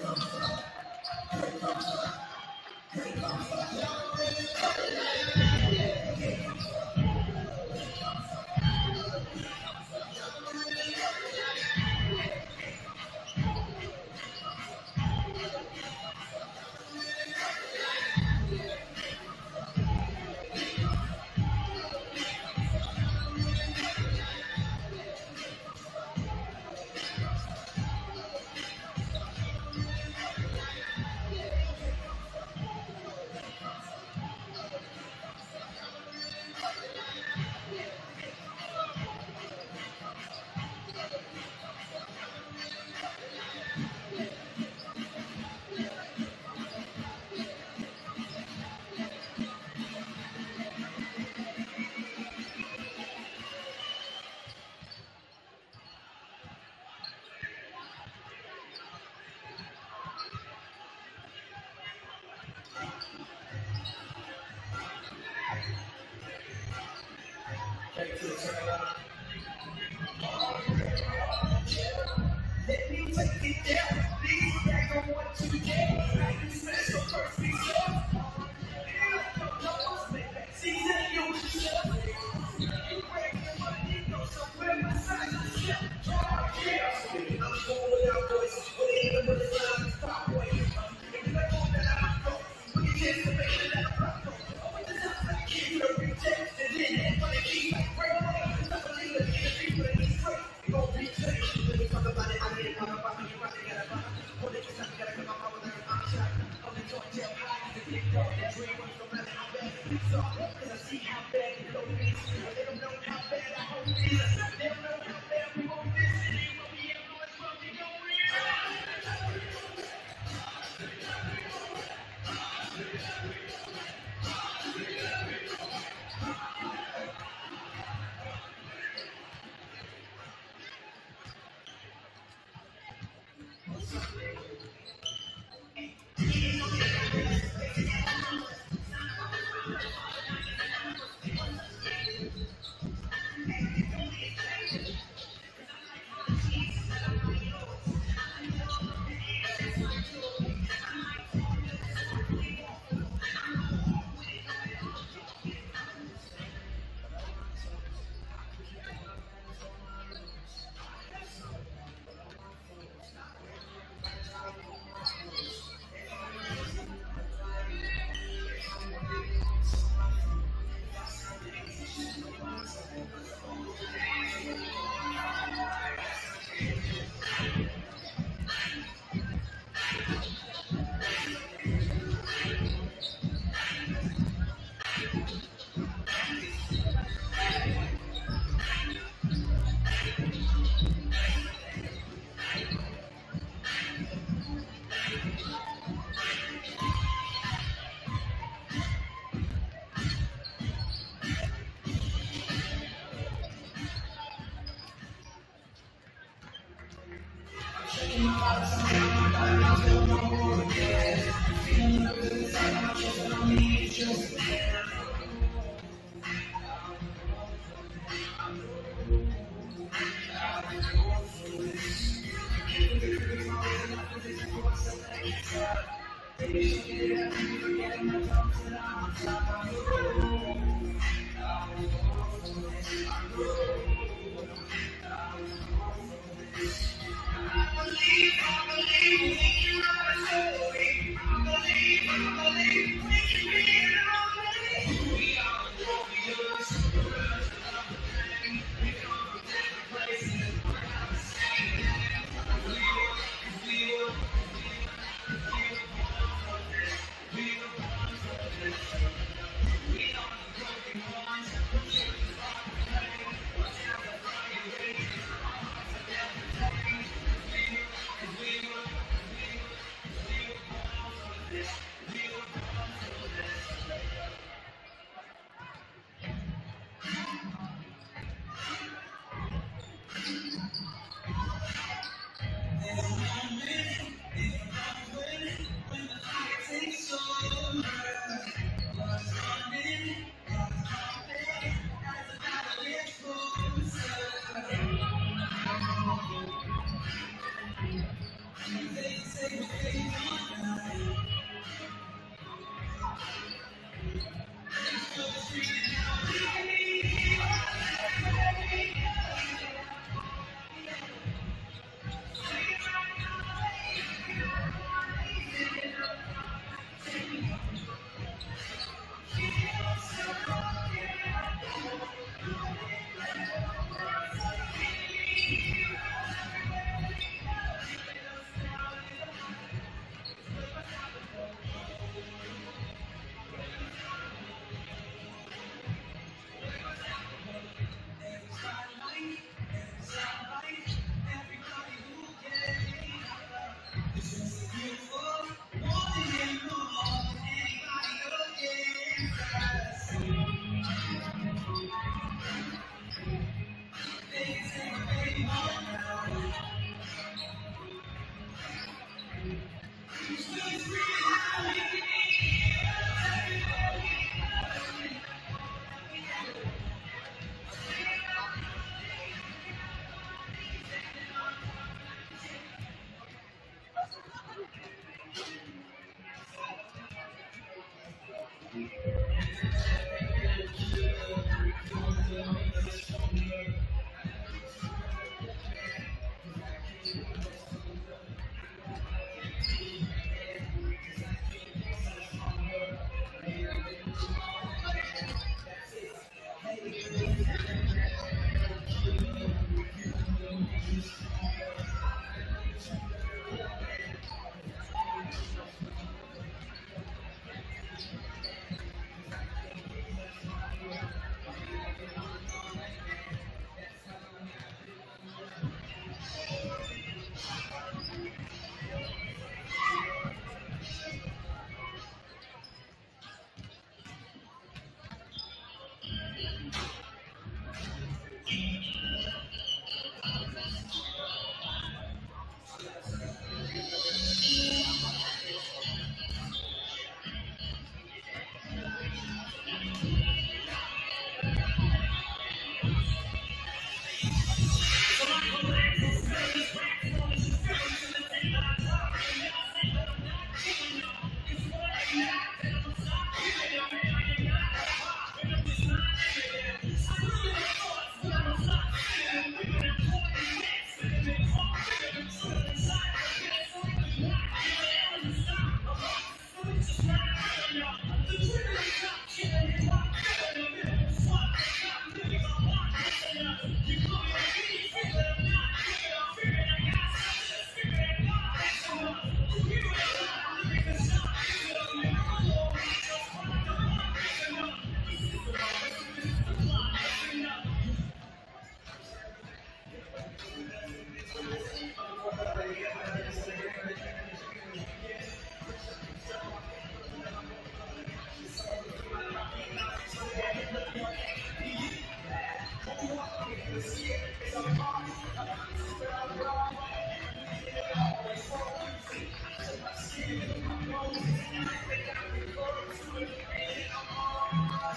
Thank you.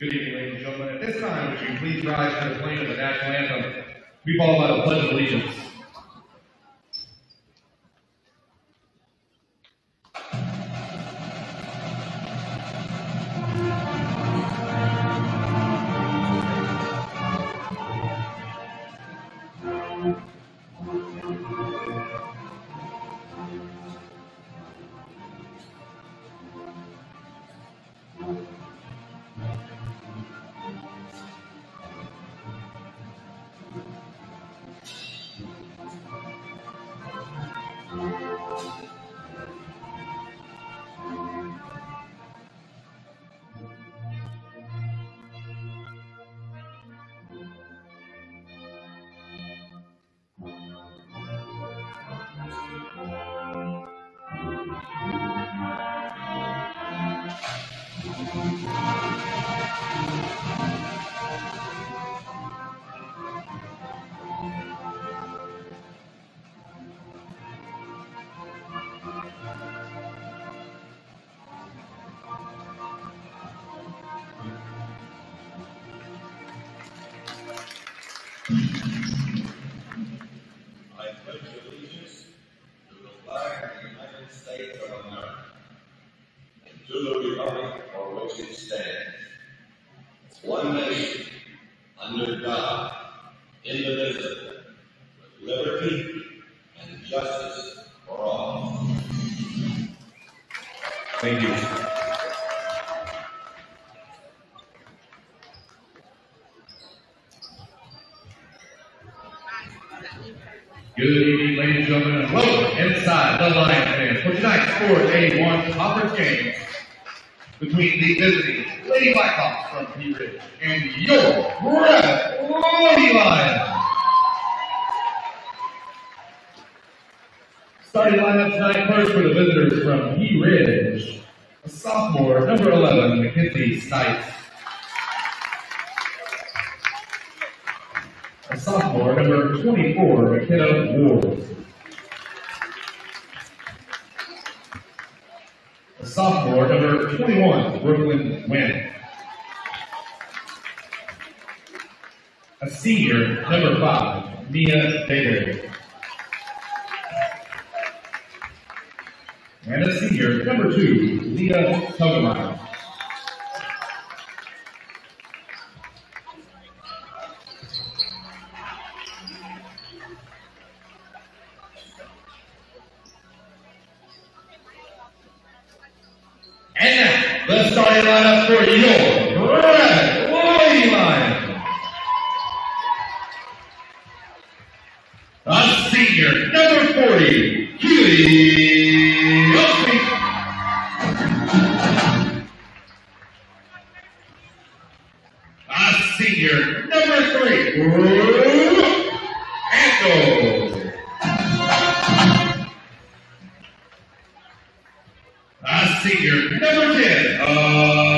Good evening, ladies and gentlemen. At this time, would you please rise for the playing of the national anthem? We follow by the Pledge of Allegiance. Senior, number 10, Alexa